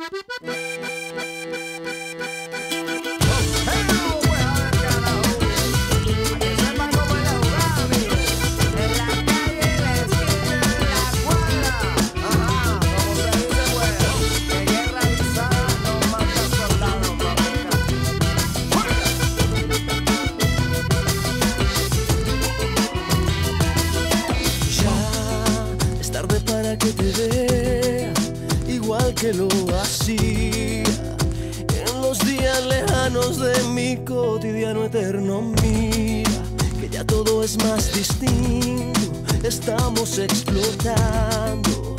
Thank you. que lo hacía en los días lejanos de mi cotidiano eterno. Mira que ya todo es más distinto. Estamos explotando.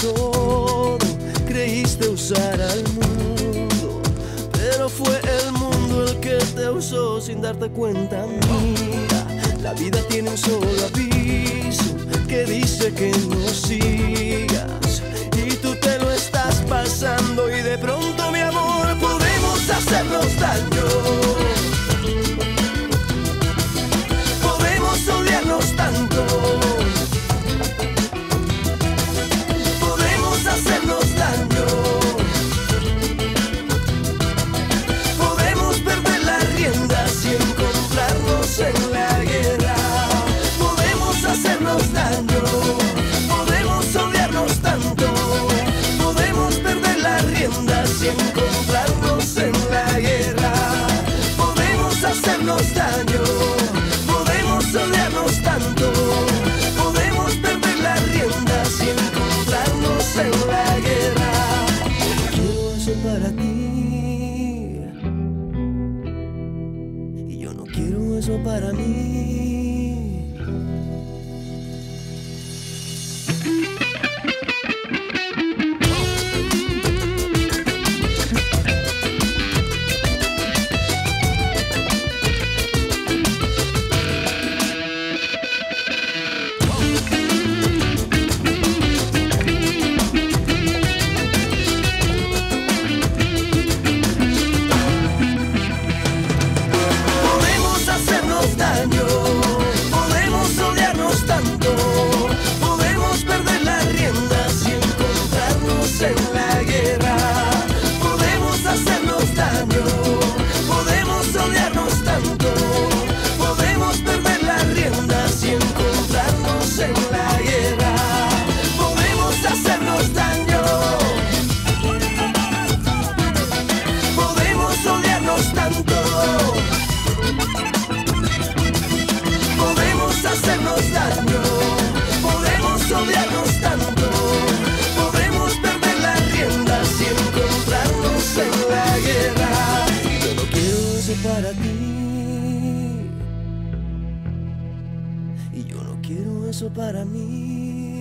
todo creíste usar al mundo, pero fue el mundo el que te usó sin darte cuenta. Mira, la vida tiene un solo aviso que dice que no sirve. para mí. la guerra. Quiero eso para mí.